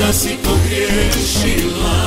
vida se I